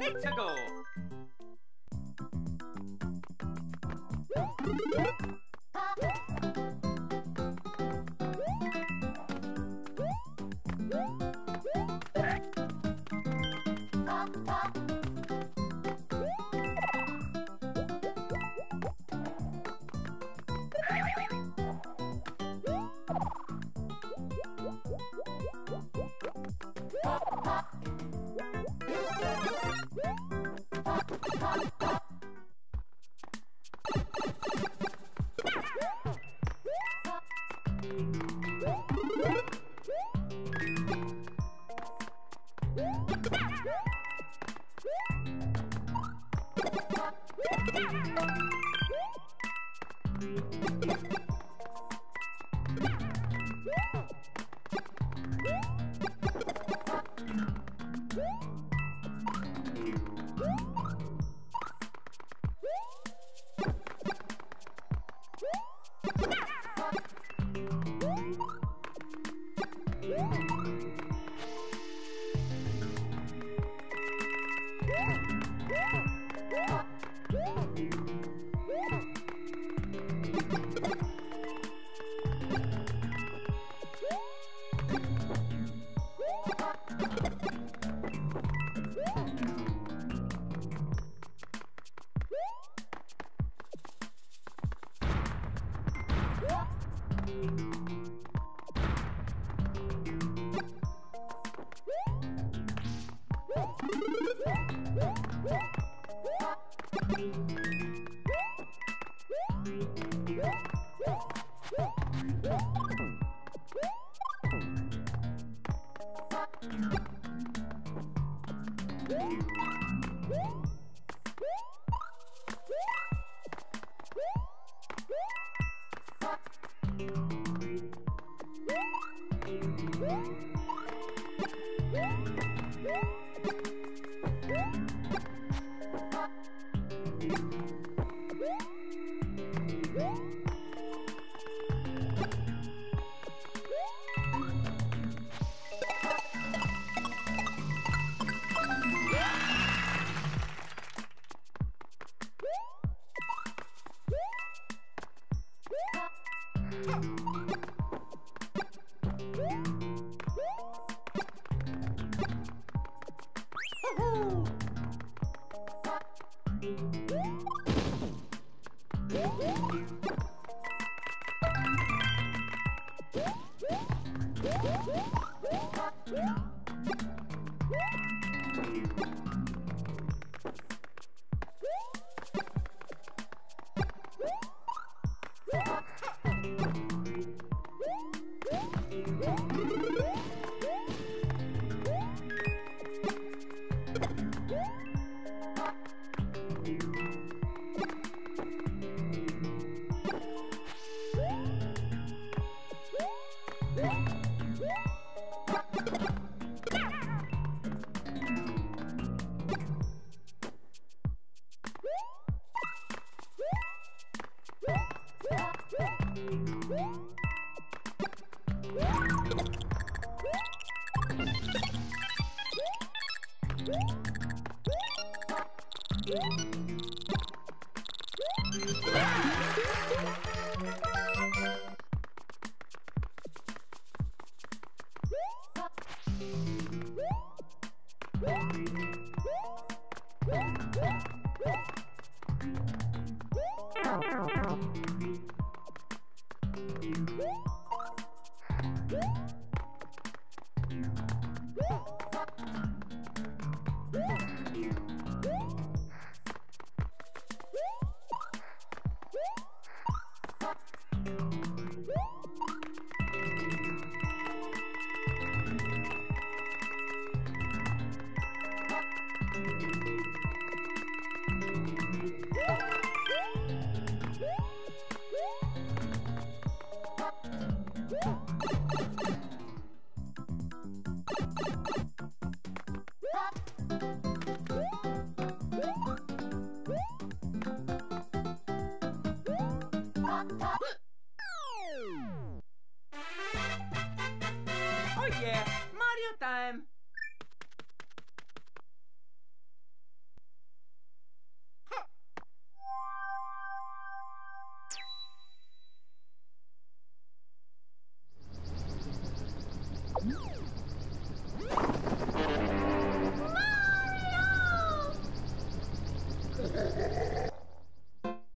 Let's go! Pop, pop. Woo! Woo! Thank you. Thank you. Yeah. What? on top.